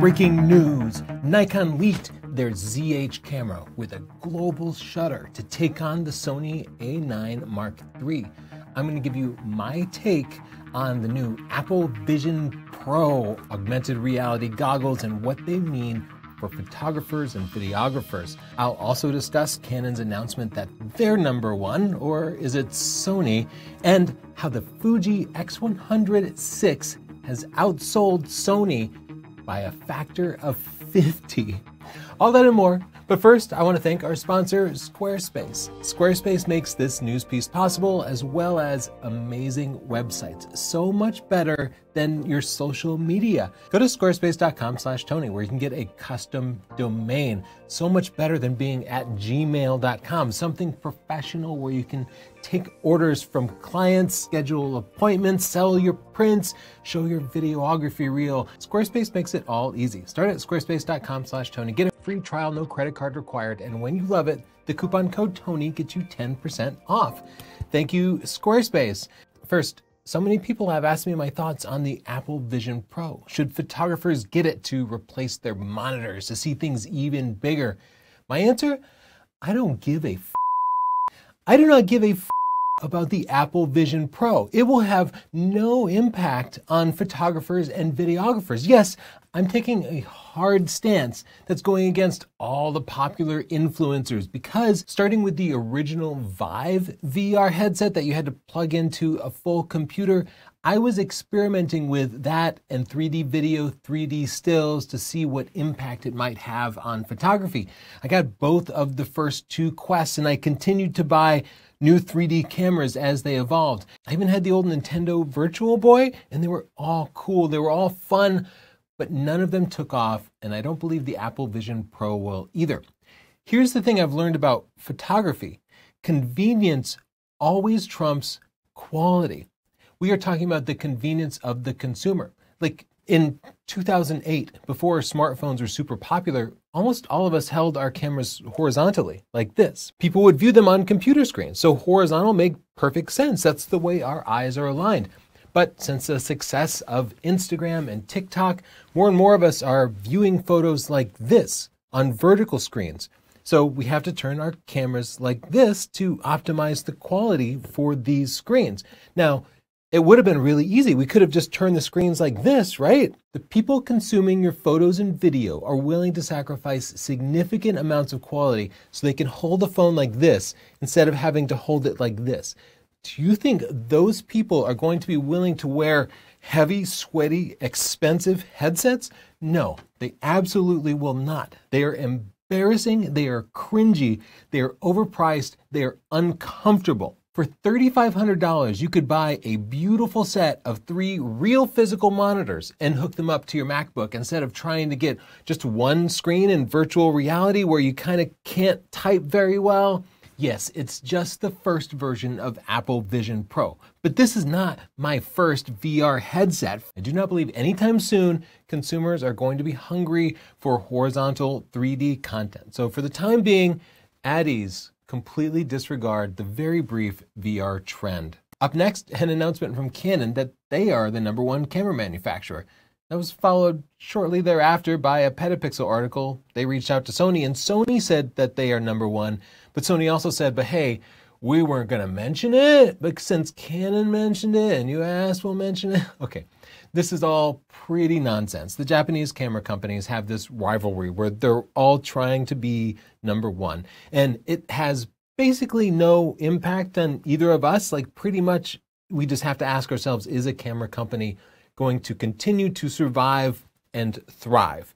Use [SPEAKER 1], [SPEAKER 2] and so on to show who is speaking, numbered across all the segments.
[SPEAKER 1] Breaking news Nikon leaked their ZH camera with a global shutter to take on the Sony A9 Mark III. I'm going to give you my take on the new Apple Vision Pro augmented reality goggles and what they mean for photographers and videographers. I'll also discuss Canon's announcement that they're number one, or is it Sony, and how the Fuji X100VI has outsold Sony by a factor of 50. All that and more. But first, I want to thank our sponsor, Squarespace. Squarespace makes this news piece possible as well as amazing websites. So much better than your social media. Go to squarespace.com slash Tony where you can get a custom domain. So much better than being at gmail.com. Something professional where you can take orders from clients, schedule appointments, sell your prints, show your videography reel. Squarespace makes it all easy. Start at squarespace.com slash Tony. Free trial, no credit card required. And when you love it, the coupon code Tony gets you 10% off. Thank you, Squarespace. First, so many people have asked me my thoughts on the Apple Vision Pro. Should photographers get it to replace their monitors to see things even bigger? My answer I don't give a f. I do not give a f about the Apple Vision Pro. It will have no impact on photographers and videographers. Yes, I'm taking a hard stance that's going against all the popular influencers because starting with the original Vive VR headset that you had to plug into a full computer, I was experimenting with that and 3D video, 3D stills to see what impact it might have on photography. I got both of the first two quests and I continued to buy new 3D cameras as they evolved. I even had the old Nintendo Virtual Boy, and they were all cool. They were all fun, but none of them took off, and I don't believe the Apple Vision Pro will either. Here's the thing I've learned about photography convenience always trumps quality. We are talking about the convenience of the consumer. Like in 2008, before smartphones were super popular, almost all of us held our cameras horizontally, like this. People would view them on computer screens, so horizontal made perfect sense. That's the way our eyes are aligned. But since the success of Instagram and TikTok, more and more of us are viewing photos like this on vertical screens. So we have to turn our cameras like this to optimize the quality for these screens. Now, it would have been really easy. We could have just turned the screens like this, right? The people consuming your photos and video are willing to sacrifice significant amounts of quality so they can hold the phone like this instead of having to hold it like this. Do you think those people are going to be willing to wear heavy, sweaty, expensive headsets? No, they absolutely will not. They are embarrassing, they are cringy, they are overpriced, they are uncomfortable. For $3,500, you could buy a beautiful set of three real physical monitors and hook them up to your MacBook instead of trying to get just one screen in virtual reality where you kind of can't type very well. Yes, it's just the first version of Apple Vision Pro, but this is not my first VR headset. I do not believe anytime soon consumers are going to be hungry for horizontal 3D content. So for the time being, at ease, completely disregard the very brief VR trend. Up next, an announcement from Canon that they are the number one camera manufacturer. That was followed shortly thereafter by a Petapixel article. They reached out to Sony, and Sony said that they are number one. But Sony also said, but hey, we weren't going to mention it, but since Canon mentioned it and you asked, we'll mention it. Okay, this is all pretty nonsense. The Japanese camera companies have this rivalry where they're all trying to be number one, and it has basically no impact on either of us. Like, pretty much, we just have to ask ourselves is a camera company going to continue to survive and thrive?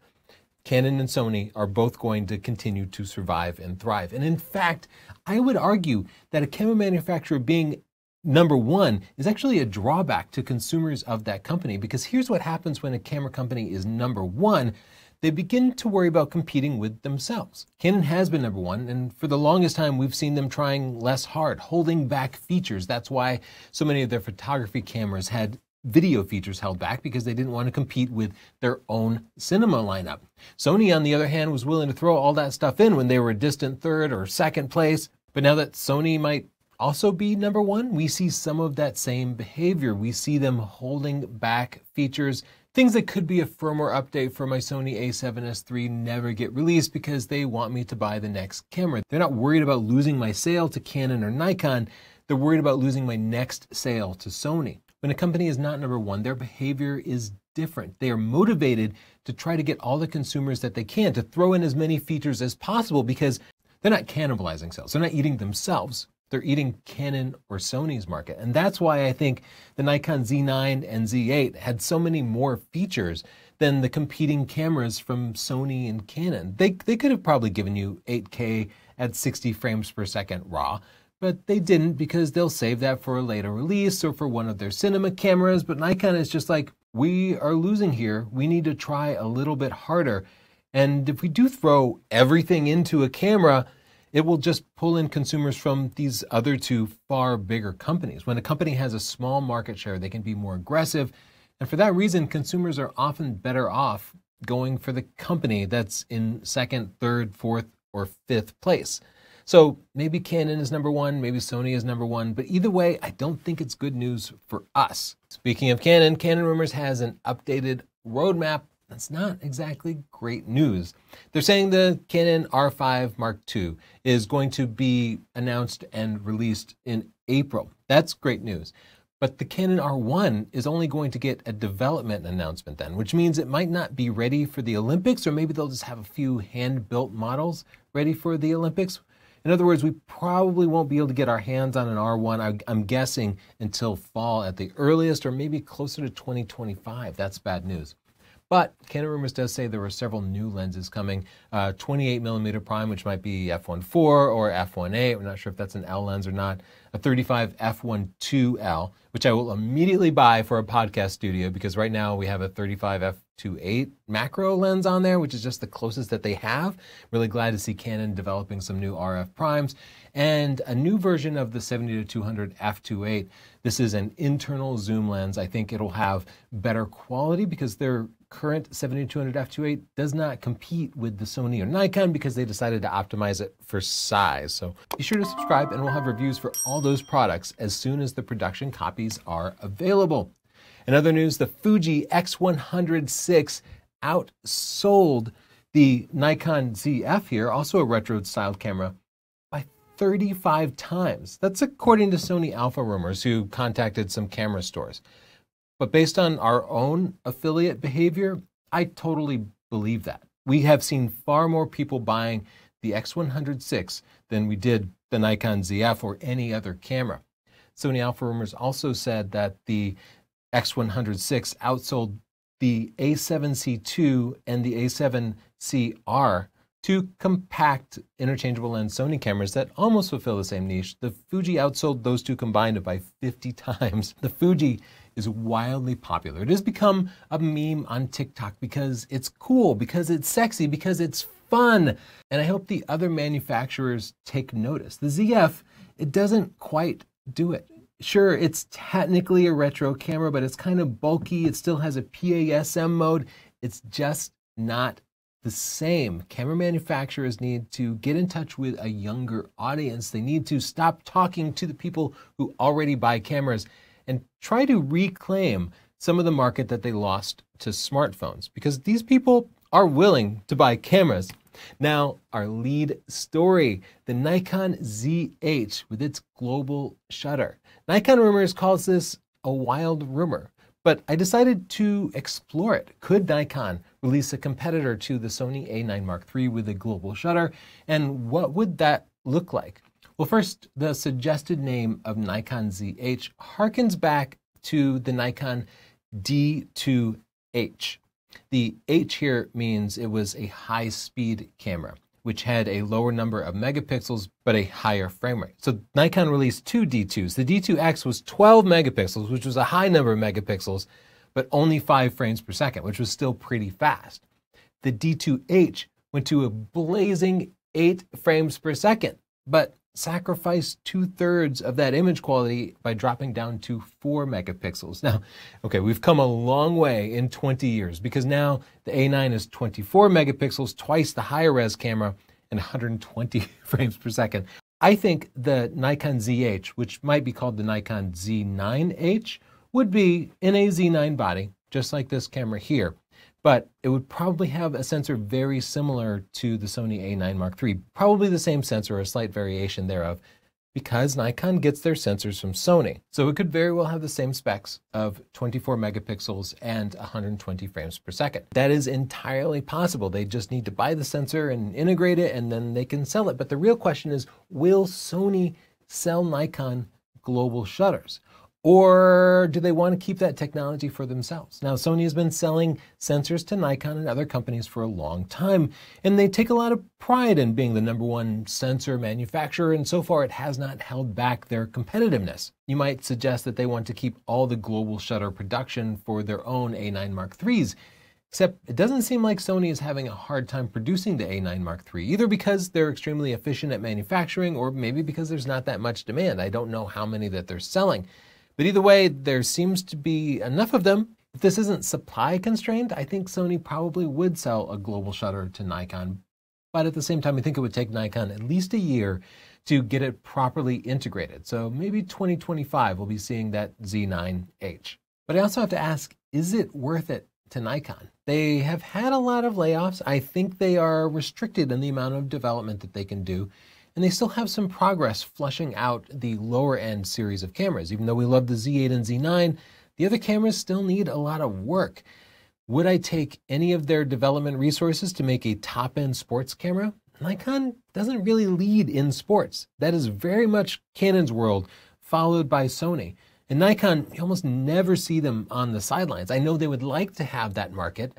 [SPEAKER 1] Canon and Sony are both going to continue to survive and thrive. And in fact, I would argue that a camera manufacturer being number one is actually a drawback to consumers of that company because here's what happens when a camera company is number one. They begin to worry about competing with themselves. Canon has been number one, and for the longest time, we've seen them trying less hard, holding back features. That's why so many of their photography cameras had video features held back because they didn't want to compete with their own cinema lineup. Sony, on the other hand, was willing to throw all that stuff in when they were a distant third or second place. But now that Sony might also be number one, we see some of that same behavior. We see them holding back features, Things that could be a firmware update for my Sony a7S III never get released because they want me to buy the next camera. They're not worried about losing my sale to Canon or Nikon. They're worried about losing my next sale to Sony. When a company is not number one, their behavior is different. They are motivated to try to get all the consumers that they can, to throw in as many features as possible because they're not cannibalizing sales. They're not eating themselves. They're eating Canon or Sony's market. And that's why I think the Nikon Z9 and Z8 had so many more features than the competing cameras from Sony and Canon. They, they could have probably given you 8K at 60 frames per second RAW, but they didn't because they'll save that for a later release or for one of their cinema cameras. But Nikon is just like, we are losing here. We need to try a little bit harder. And if we do throw everything into a camera, it will just pull in consumers from these other two far bigger companies. When a company has a small market share, they can be more aggressive. And for that reason, consumers are often better off going for the company that's in second, third, fourth, or fifth place. So maybe Canon is number one, maybe Sony is number one, but either way, I don't think it's good news for us. Speaking of Canon, Canon Rumors has an updated roadmap that's not exactly great news. They're saying the Canon R5 Mark II is going to be announced and released in April. That's great news. But the Canon R1 is only going to get a development announcement then, which means it might not be ready for the Olympics, or maybe they'll just have a few hand built models ready for the Olympics. In other words, we probably won't be able to get our hands on an R1, I'm guessing, until fall at the earliest, or maybe closer to 2025. That's bad news. But Canon Rumors does say there were several new lenses coming. Uh, 28 millimeter prime, which might be f1.4 or f1.8. We're not sure if that's an L lens or not. A 35 f1.2L, which I will immediately buy for a podcast studio because right now we have a 35 f2.8 macro lens on there, which is just the closest that they have. Really glad to see Canon developing some new RF primes and a new version of the 70 to 200 f2.8. This is an internal zoom lens. I think it'll have better quality because they're current 7200 f2.8 does not compete with the Sony or Nikon because they decided to optimize it for size. So be sure to subscribe and we'll have reviews for all those products as soon as the production copies are available. In other news, the Fuji X100VI outsold the Nikon ZF here, also a retro styled camera, by 35 times. That's according to Sony Alpha Rumors, who contacted some camera stores. But based on our own affiliate behavior, I totally believe that. We have seen far more people buying the X100VI than we did the Nikon ZF or any other camera. Sony Alpha Rumors also said that the X100VI outsold the A7C2 and the A7CR, two compact interchangeable lens Sony cameras that almost fulfill the same niche. The Fuji outsold those two combined by 50 times. The Fuji is wildly popular. It has become a meme on TikTok because it's cool, because it's sexy, because it's fun. And I hope the other manufacturers take notice. The ZF, it doesn't quite do it. Sure, it's technically a retro camera, but it's kind of bulky. It still has a PASM mode. It's just not the same. Camera manufacturers need to get in touch with a younger audience. They need to stop talking to the people who already buy cameras try to reclaim some of the market that they lost to smartphones because these people are willing to buy cameras. Now, our lead story the Nikon ZH with its global shutter. Nikon Rumors calls this a wild rumor, but I decided to explore it. Could Nikon release a competitor to the Sony A9 Mark III with a global shutter? And what would that look like? Well, first, the suggested name of Nikon ZH harkens back to the Nikon D2H. The H here means it was a high speed camera, which had a lower number of megapixels but a higher frame rate. So Nikon released two D2s. The D2X was 12 megapixels, which was a high number of megapixels, but only 5 frames per second, which was still pretty fast. The D2H went to a blazing 8 frames per second, but sacrifice two thirds of that image quality by dropping down to four megapixels. Now, okay, we've come a long way in 20 years because now the A9 is 24 megapixels, twice the higher res camera, and 120 frames per second. I think the Nikon ZH, which might be called the Nikon Z9H, would be in a Z9 body, just like this camera here, but it would probably have a sensor very similar to the Sony A9 Mark III, probably the same sensor, or a slight variation thereof, because Nikon gets their sensors from Sony. So it could very well have the same specs of 24 megapixels and 120 frames per second. That is entirely possible. They just need to buy the sensor and integrate it, and then they can sell it. But the real question is will Sony sell Nikon global shutters? Or do they want to keep that technology for themselves? Now, Sony has been selling sensors to Nikon and other companies for a long time, and they take a lot of pride in being the number one sensor manufacturer, and so far it has not held back their competitiveness. You might suggest that they want to keep all the global shutter production for their own A9 Mark IIIs. Except it doesn't seem like Sony is having a hard time producing the A9 Mark III, either because they're extremely efficient at manufacturing or maybe because there's not that much demand. I don't know how many that they're selling. But either way, there seems to be enough of them. If this isn't supply constrained, I think Sony probably would sell a global shutter to Nikon. But at the same time, I think it would take Nikon at least a year to get it properly integrated. So maybe 2025 we'll be seeing that Z9H. But I also have to ask, is it worth it to Nikon? They have had a lot of layoffs. I think they are restricted in the amount of development that they can do and they still have some progress flushing out the lower end series of cameras. Even though we love the Z8 and Z9, the other cameras still need a lot of work. Would I take any of their development resources to make a top end sports camera? Nikon doesn't really lead in sports. That is very much Canon's world, followed by Sony. And Nikon, you almost never see them on the sidelines. I know they would like to have that market,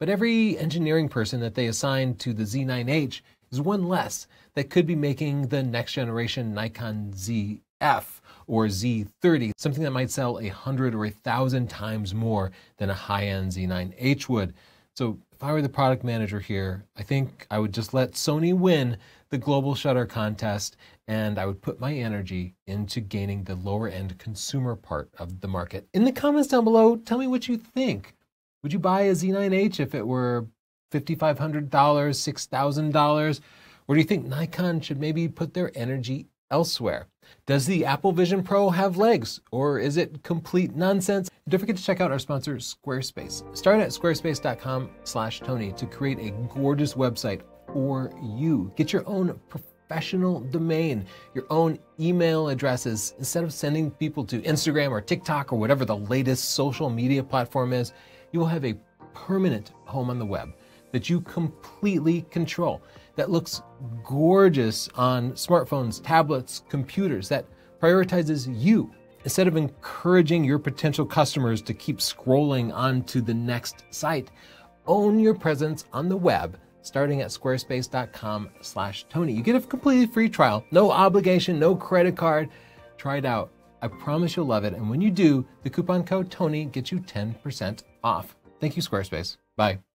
[SPEAKER 1] but every engineering person that they assign to the Z9H is one less that could be making the next generation Nikon ZF or Z30, something that might sell a hundred or a thousand times more than a high-end Z9H would. So if I were the product manager here, I think I would just let Sony win the global shutter contest and I would put my energy into gaining the lower end consumer part of the market. In the comments down below, tell me what you think. Would you buy a Z9H if it were $5,500, $6,000? Or do you think Nikon should maybe put their energy elsewhere? Does the Apple Vision Pro have legs, or is it complete nonsense? Don't forget to check out our sponsor, Squarespace. Start at squarespace.com/tony to create a gorgeous website for you. Get your own professional domain, your own email addresses. Instead of sending people to Instagram or TikTok or whatever the latest social media platform is, you will have a permanent home on the web that you completely control, that looks gorgeous on smartphones, tablets, computers, that prioritizes you instead of encouraging your potential customers to keep scrolling onto the next site. Own your presence on the web starting at squarespace.com slash Tony. You get a completely free trial, no obligation, no credit card. Try it out. I promise you'll love it. And when you do, the coupon code Tony gets you 10% off. Thank you, Squarespace. Bye.